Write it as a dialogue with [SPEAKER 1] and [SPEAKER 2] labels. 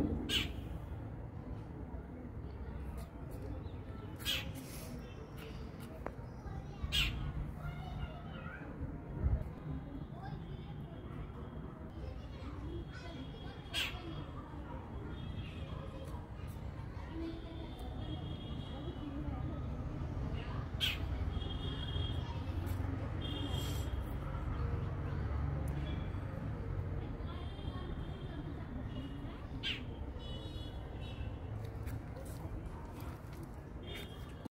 [SPEAKER 1] you